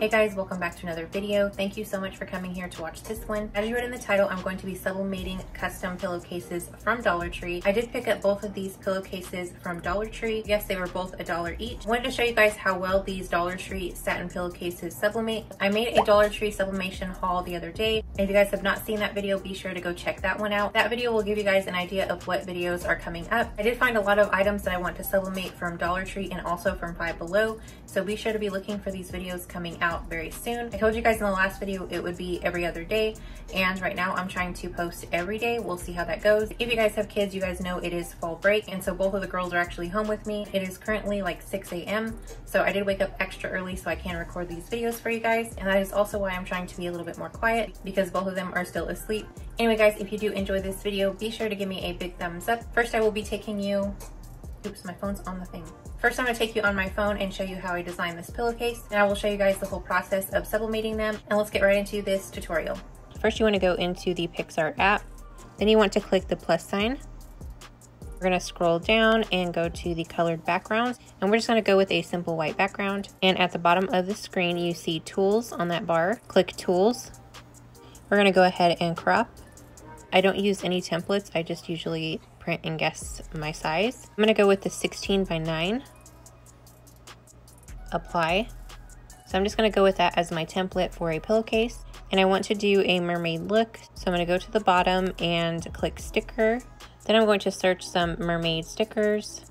Hey guys, welcome back to another video. Thank you so much for coming here to watch this one. As you read in the title, I'm going to be sublimating custom pillowcases from Dollar Tree. I did pick up both of these pillowcases from Dollar Tree. Yes, they were both a dollar each. I wanted to show you guys how well these Dollar Tree satin pillowcases sublimate. I made a Dollar Tree sublimation haul the other day. If you guys have not seen that video, be sure to go check that one out. That video will give you guys an idea of what videos are coming up. I did find a lot of items that I want to sublimate from Dollar Tree and also from Five Below, so be sure to be looking for these videos coming out out very soon. I told you guys in the last video it would be every other day and right now I'm trying to post every day. We'll see how that goes. If you guys have kids, you guys know it is fall break and so both of the girls are actually home with me. It is currently like 6 a.m. So I did wake up extra early so I can record these videos for you guys and that is also why I'm trying to be a little bit more quiet because both of them are still asleep. Anyway guys, if you do enjoy this video, be sure to give me a big thumbs up. First I will be taking you Oops, my phone's on the thing. First, I'm gonna take you on my phone and show you how I designed this pillowcase. And I will show you guys the whole process of sublimating them. And let's get right into this tutorial. First, you wanna go into the PicsArt app. Then you want to click the plus sign. We're gonna scroll down and go to the colored backgrounds. And we're just gonna go with a simple white background. And at the bottom of the screen, you see tools on that bar. Click tools. We're gonna go ahead and crop. I don't use any templates. I just usually print and guess my size. I'm gonna go with the 16 by 9. Apply. So I'm just gonna go with that as my template for a pillowcase. And I want to do a mermaid look. So I'm gonna go to the bottom and click sticker. Then I'm going to search some mermaid stickers.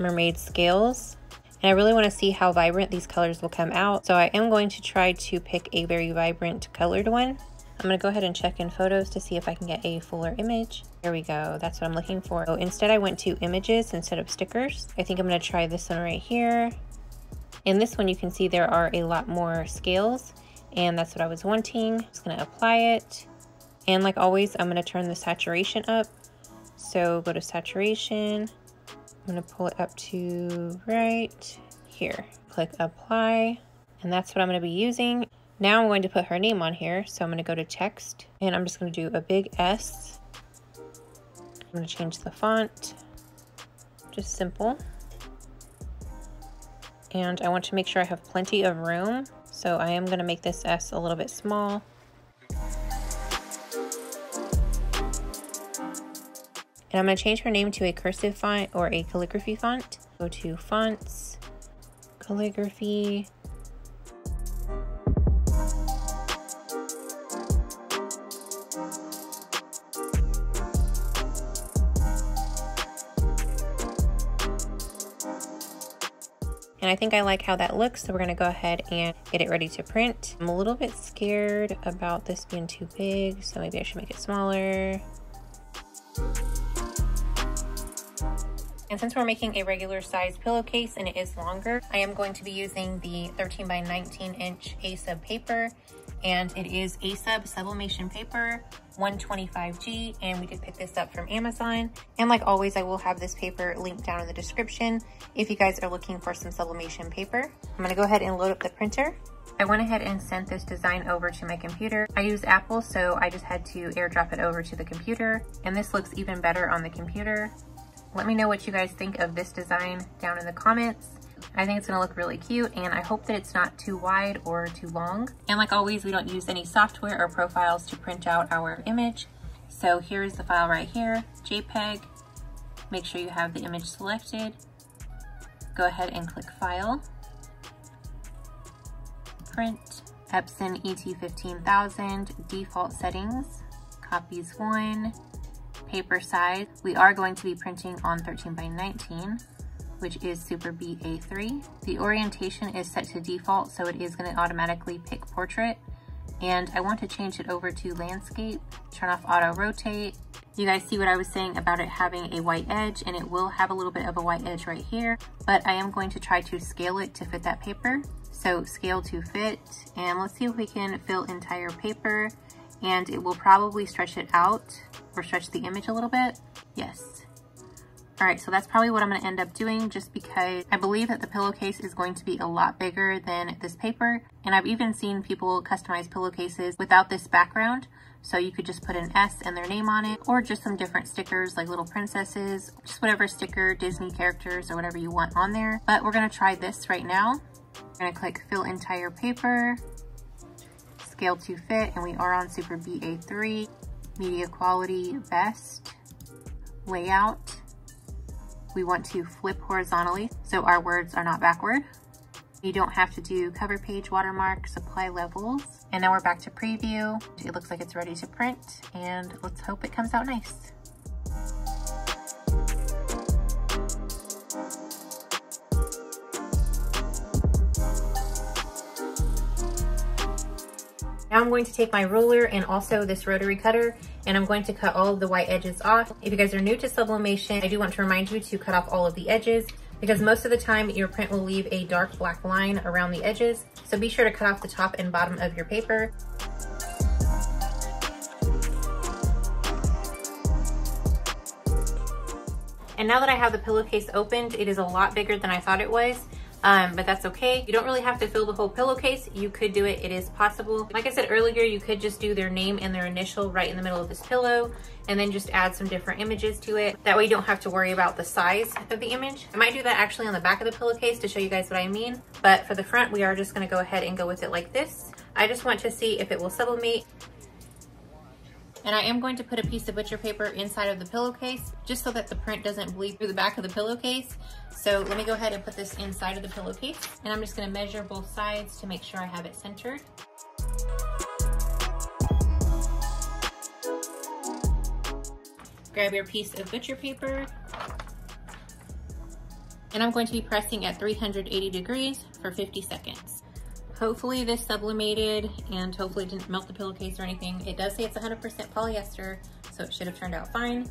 Mermaid scales. And I really want to see how vibrant these colors will come out. So I am going to try to pick a very vibrant colored one. I'm gonna go ahead and check in photos to see if I can get a fuller image. Here we go, that's what I'm looking for. So instead I went to images instead of stickers. I think I'm gonna try this one right here. In this one you can see there are a lot more scales and that's what I was wanting. I'm just gonna apply it. And like always, I'm gonna turn the saturation up. So go to saturation. I'm gonna pull it up to right here. Click apply. And that's what I'm gonna be using. Now I'm going to put her name on here. So I'm going to go to text and I'm just going to do a big S. I'm going to change the font, just simple. And I want to make sure I have plenty of room. So I am going to make this S a little bit small. And I'm going to change her name to a cursive font or a calligraphy font. Go to fonts, calligraphy, I think I like how that looks, so we're gonna go ahead and get it ready to print. I'm a little bit scared about this being too big, so maybe I should make it smaller. And since we're making a regular size pillowcase and it is longer, I am going to be using the 13 by 19 inch A-sub paper and it is A-sub sublimation paper 125G and we did pick this up from Amazon. And like always, I will have this paper linked down in the description if you guys are looking for some sublimation paper. I'm gonna go ahead and load up the printer. I went ahead and sent this design over to my computer. I use Apple, so I just had to airdrop it over to the computer. And this looks even better on the computer. Let me know what you guys think of this design down in the comments. I think it's gonna look really cute and I hope that it's not too wide or too long. And like always, we don't use any software or profiles to print out our image. So here's the file right here, JPEG. Make sure you have the image selected. Go ahead and click File. Print. Epson ET15000, default settings, copies one, paper size. We are going to be printing on 13 by 19 which is Super BA3. The orientation is set to default, so it is gonna automatically pick portrait. And I want to change it over to landscape, turn off auto rotate. You guys see what I was saying about it having a white edge and it will have a little bit of a white edge right here, but I am going to try to scale it to fit that paper. So scale to fit, and let's see if we can fill entire paper and it will probably stretch it out or stretch the image a little bit. Yes, all right, so that's probably what I'm gonna end up doing just because I believe that the pillowcase is going to be a lot bigger than this paper. And I've even seen people customize pillowcases without this background. So you could just put an S and their name on it or just some different stickers like little princesses, just whatever sticker, Disney characters or whatever you want on there. But we're gonna try this right now. We're gonna click fill entire paper, scale to fit, and we are on Super BA3, media quality best, layout. We want to flip horizontally so our words are not backward. You don't have to do cover page watermark, supply levels. And now we're back to preview. It looks like it's ready to print and let's hope it comes out nice. Now I'm going to take my ruler and also this rotary cutter and I'm going to cut all of the white edges off. If you guys are new to sublimation, I do want to remind you to cut off all of the edges because most of the time your print will leave a dark black line around the edges. So be sure to cut off the top and bottom of your paper. And now that I have the pillowcase opened, it is a lot bigger than I thought it was um, but that's okay. You don't really have to fill the whole pillowcase. You could do it, it is possible. Like I said earlier, you could just do their name and their initial right in the middle of this pillow and then just add some different images to it. That way you don't have to worry about the size of the image. I might do that actually on the back of the pillowcase to show you guys what I mean. But for the front, we are just gonna go ahead and go with it like this. I just want to see if it will sublimate and I am going to put a piece of butcher paper inside of the pillowcase just so that the print doesn't bleed through the back of the pillowcase. So let me go ahead and put this inside of the pillowcase. And I'm just gonna measure both sides to make sure I have it centered. Grab your piece of butcher paper. And I'm going to be pressing at 380 degrees for 50 seconds. Hopefully this sublimated and hopefully didn't melt the pillowcase or anything. It does say it's 100% polyester, so it should have turned out fine.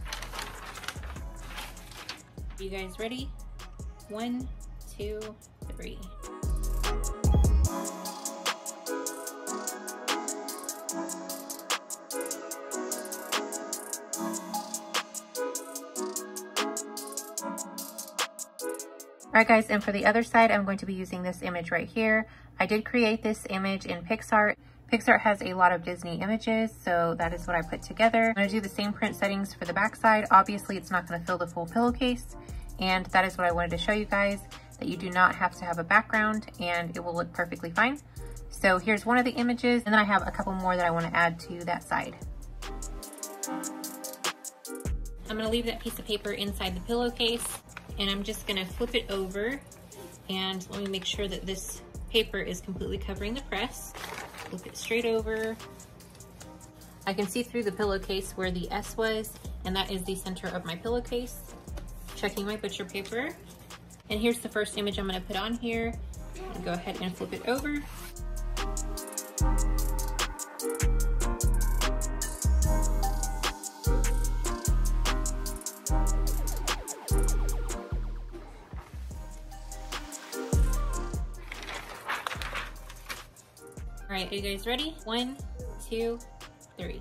You guys ready? One, two, three. Alright guys, and for the other side, I'm going to be using this image right here. I did create this image in PicsArt. PicsArt has a lot of Disney images, so that is what I put together. I'm gonna do the same print settings for the backside. Obviously, it's not gonna fill the full pillowcase, and that is what I wanted to show you guys, that you do not have to have a background and it will look perfectly fine. So here's one of the images, and then I have a couple more that I wanna add to that side. I'm gonna leave that piece of paper inside the pillowcase and I'm just gonna flip it over and let me make sure that this paper is completely covering the press. Flip it straight over. I can see through the pillowcase where the S was, and that is the center of my pillowcase. Checking my butcher paper. And here's the first image I'm gonna put on here. Go ahead and flip it over. Right, are you guys ready? One, two, three.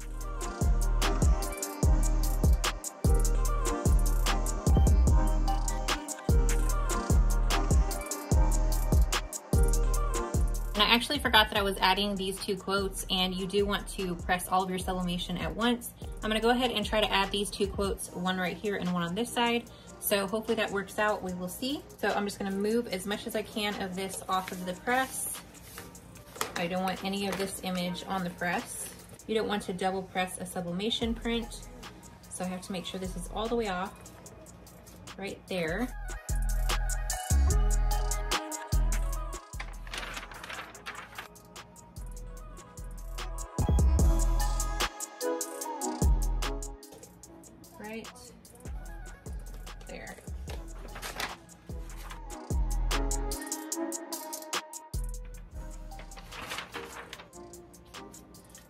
And I actually forgot that I was adding these two quotes and you do want to press all of your sublimation at once. I'm gonna go ahead and try to add these two quotes, one right here and one on this side. So hopefully that works out, we will see. So I'm just gonna move as much as I can of this off of the press. I don't want any of this image on the press. You don't want to double press a sublimation print. So I have to make sure this is all the way off right there.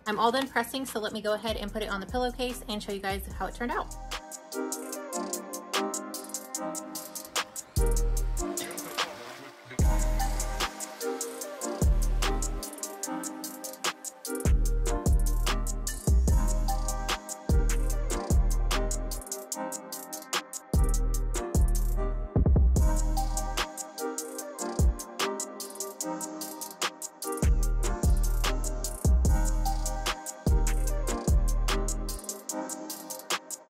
I'm all done pressing, so let me go ahead and put it on the pillowcase and show you guys how it turned out.